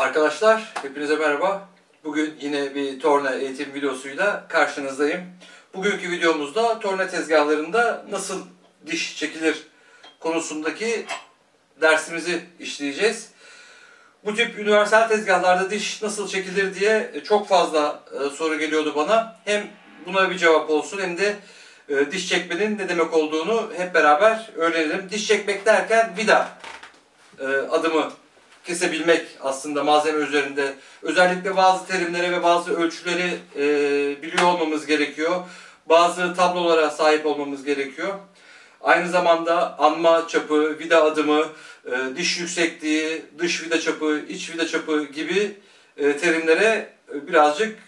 Arkadaşlar hepinize merhaba. Bugün yine bir torna eğitim videosuyla karşınızdayım. Bugünkü videomuzda torna tezgahlarında nasıl diş çekilir konusundaki dersimizi işleyeceğiz. Bu tip universal tezgahlarda diş nasıl çekilir diye çok fazla e, soru geliyordu bana. Hem buna bir cevap olsun hem de e, diş çekmenin ne demek olduğunu hep beraber öğrenelim. Diş çekmek derken vida e, adımı kesebilmek aslında malzeme üzerinde. Özellikle bazı terimlere ve bazı ölçüleri e, biliyor olmamız gerekiyor. Bazı tablolara sahip olmamız gerekiyor. Aynı zamanda anma çapı, vida adımı, e, diş yüksekliği, dış vida çapı, iç vida çapı gibi e, terimlere birazcık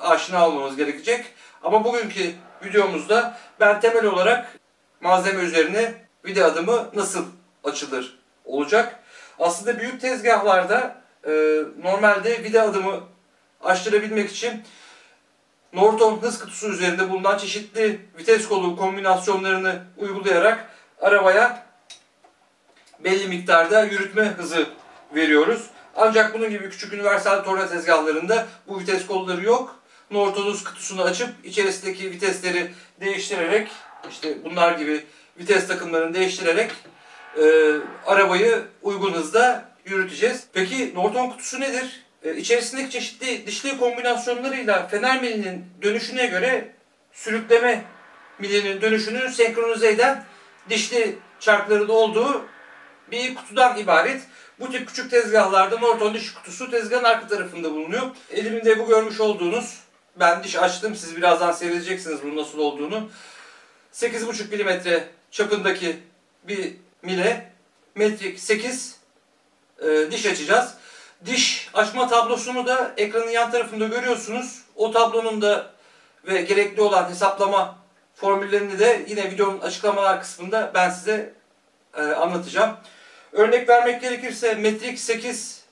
aşina olmamız gerekecek. Ama bugünkü videomuzda ben temel olarak malzeme üzerine vida adımı nasıl açılır olacak. Aslında büyük tezgahlarda e, normalde vida adımı açtırabilmek için Norton hız kutusu üzerinde bulunan çeşitli vites kolu kombinasyonlarını uygulayarak arabaya belli miktarda yürütme hızı veriyoruz. Ancak bunun gibi küçük universal torna tezgahlarında bu vites kolları yok. Norton hız kutusunu açıp içerisindeki vitesleri değiştirerek işte bunlar gibi vites takımlarını değiştirerek e, arabayı uygun hızda yürüteceğiz. Peki Norton kutusu nedir? E, içerisindeki çeşitli dişli kombinasyonlarıyla fener milinin dönüşüne göre sürükleme milinin dönüşünü senkronize eden dişli çarkların olduğu bir kutudan ibaret. Bu tip küçük tezgahlarda Norton diş kutusu tezgahın arka tarafında bulunuyor. Elimde bu görmüş olduğunuz ben diş açtım. Siz birazdan seyredeceksiniz bunun nasıl olduğunu. 8,5 mm çapındaki bir mile metrik 8 e, diş açacağız. Diş açma tablosunu da ekranın yan tarafında görüyorsunuz. O tablonun da ve gerekli olan hesaplama formüllerini de yine videonun açıklamalar kısmında ben size e, anlatacağım. Örnek vermek gerekirse metrik 8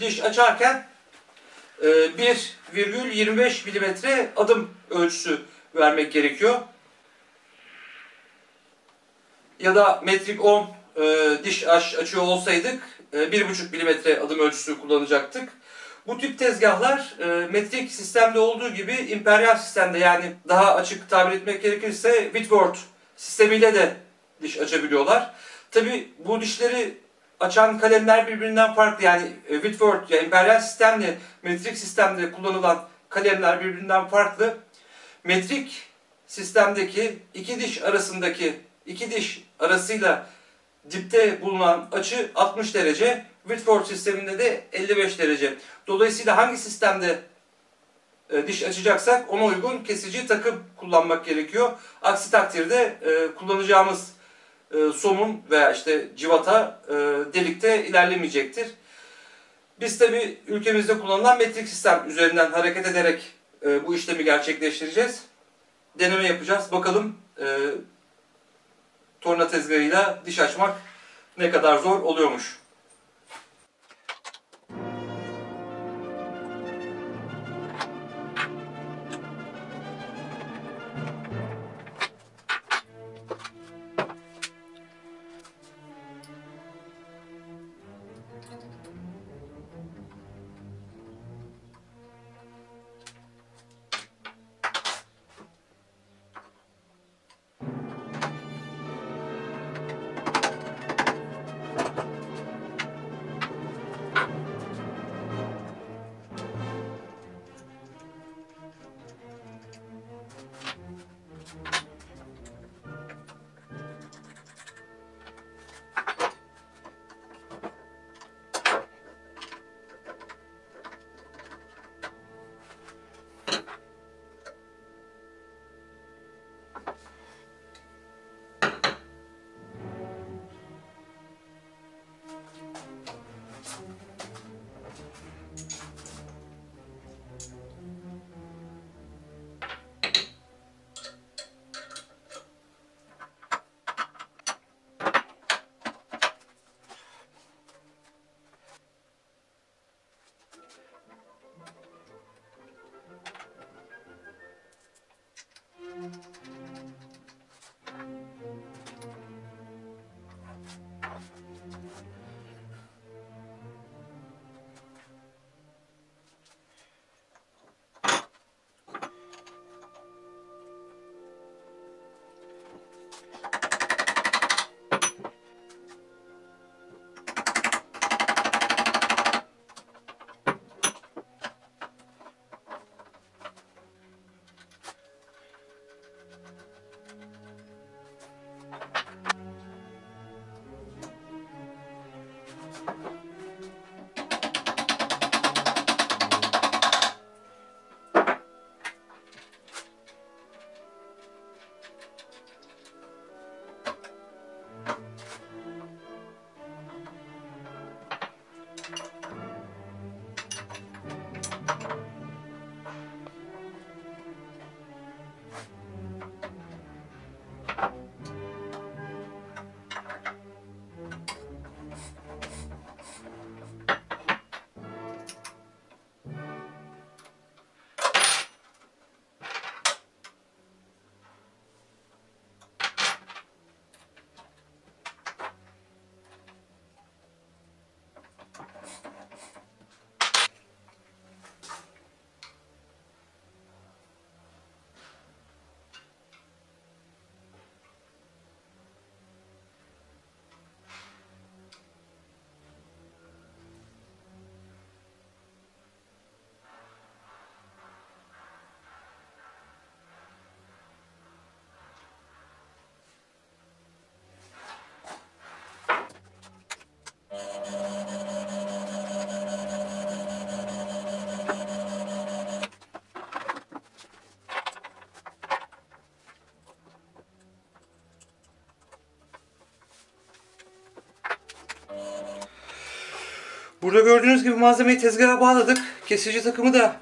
diş açarken e, 1,25 mm adım ölçüsü vermek gerekiyor ya da metrik 10 e, diş aç, açıyor olsaydık e, 1,5 mm adım ölçüsü kullanacaktık. Bu tip tezgahlar e, metrik sistemde olduğu gibi imperial sistemde yani daha açık tabir etmek gerekirse Whitworth sistemiyle de diş açabiliyorlar. Tabi bu dişleri açan kalemler birbirinden farklı. Yani e, Whitworth ya imperial sistemle metrik sistemde kullanılan kalemler birbirinden farklı. Metrik sistemdeki iki diş arasındaki iki diş arasıyla dipte bulunan açı 60 derece. Whitford sisteminde de 55 derece. Dolayısıyla hangi sistemde e, diş açacaksak ona uygun kesici takım kullanmak gerekiyor. Aksi takdirde e, kullanacağımız e, somun veya işte civata e, delikte ilerlemeyecektir. Biz tabi ülkemizde kullanılan metrik sistem üzerinden hareket ederek e, bu işlemi gerçekleştireceğiz. Deneme yapacağız. Bakalım e, torna tezgahıyla diş açmak ne kadar zor oluyormuş. Burada gördüğünüz gibi malzemeyi tezgaha bağladık. Kesici takımı da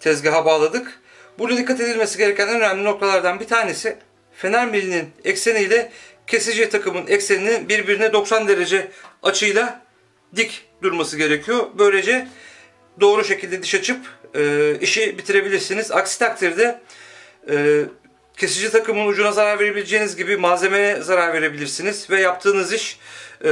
tezgaha bağladık. Burada dikkat edilmesi gereken en önemli noktalardan bir tanesi fener milinin ekseniyle kesici takımın ekseninin birbirine 90 derece açıyla dik durması gerekiyor. Böylece doğru şekilde diş açıp e, işi bitirebilirsiniz. Aksi takdirde e, kesici takımın ucuna zarar verebileceğiniz gibi malzemeye zarar verebilirsiniz ve yaptığınız iş e,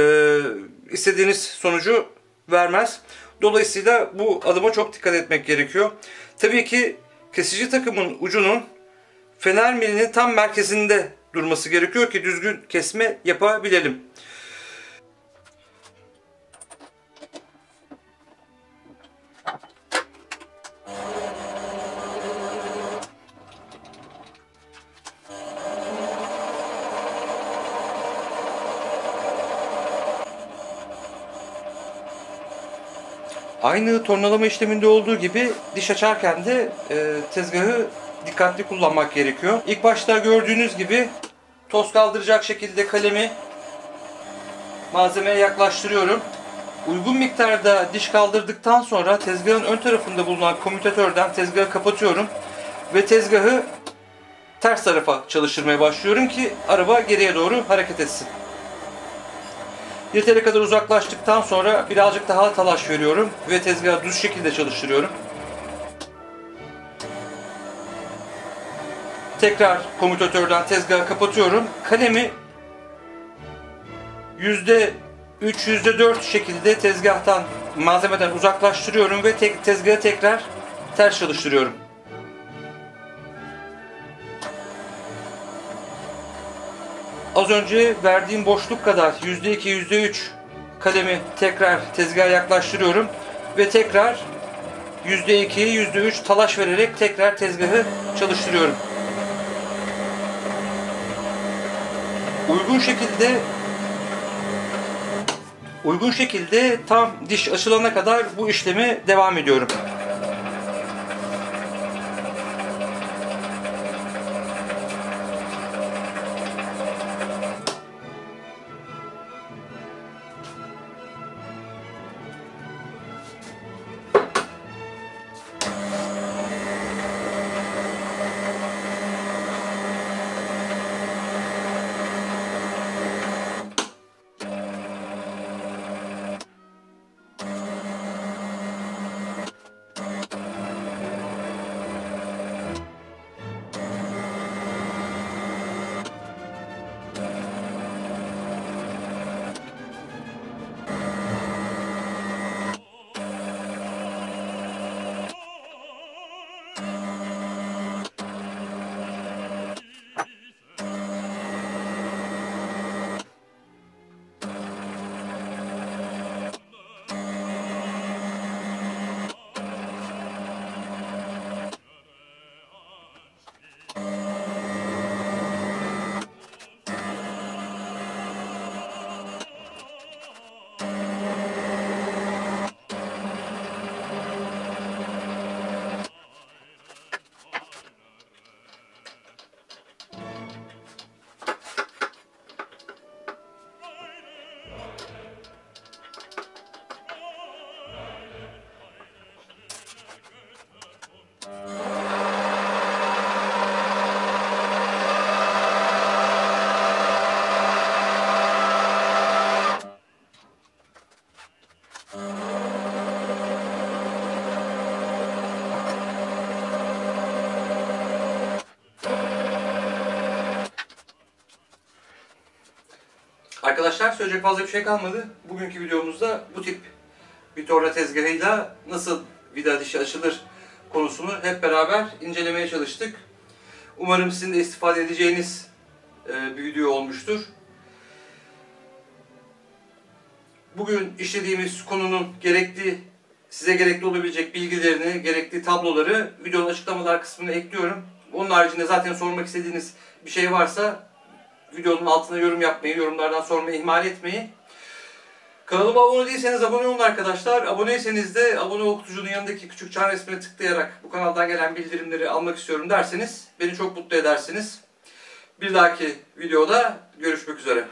istediğiniz sonucu vermez. Dolayısıyla bu adıma çok dikkat etmek gerekiyor. Tabii ki kesici takımın ucunun fener milinin tam merkezinde durması gerekiyor ki düzgün kesme yapabilelim. Aynı tornalama işleminde olduğu gibi diş açarken de e, tezgahı dikkatli kullanmak gerekiyor. İlk başta gördüğünüz gibi toz kaldıracak şekilde kalemi malzemeye yaklaştırıyorum. Uygun miktarda diş kaldırdıktan sonra tezgahın ön tarafında bulunan komütatörden tezgahı kapatıyorum ve tezgahı ters tarafa çalıştırmaya başlıyorum ki araba geriye doğru hareket etsin. Yeteri kadar uzaklaştıktan sonra birazcık daha talaş veriyorum ve tezgahı düz şekilde çalıştırıyorum. Tekrar komutatörden tezgahı kapatıyorum. Kalemi %3, %4 şekilde tezgahtan, malzemeden uzaklaştırıyorum ve tek, tezgahı tekrar ters çalıştırıyorum. Az önce verdiğim boşluk kadar %2, %3 kalemi tekrar tezgaha yaklaştırıyorum ve tekrar %2, %3 talaş vererek tekrar tezgahı çalıştırıyorum. Uygun şekilde uygun şekilde tam diş açılana kadar bu işlemi devam ediyorum. Söyleyecek fazla bir şey kalmadı. Bugünkü videomuzda bu tip bir torna tezgahıyla nasıl vida dişi açılır konusunu hep beraber incelemeye çalıştık. Umarım sizin de istifade edeceğiniz e, bir video olmuştur. Bugün işlediğimiz konunun gerekli size gerekli olabilecek bilgilerini, gerekli tabloları videonun açıklamalar kısmına ekliyorum. Onun haricinde zaten sormak istediğiniz bir şey varsa videonun altına yorum yapmayı, yorumlardan sormayı ihmal etmeyin. Kanalıma abone değilseniz abone olun arkadaşlar. Aboneyseniz de abone ol yanındaki küçük çan resmine tıklayarak bu kanaldan gelen bildirimleri almak istiyorum derseniz beni çok mutlu edersiniz. Bir dahaki videoda görüşmek üzere.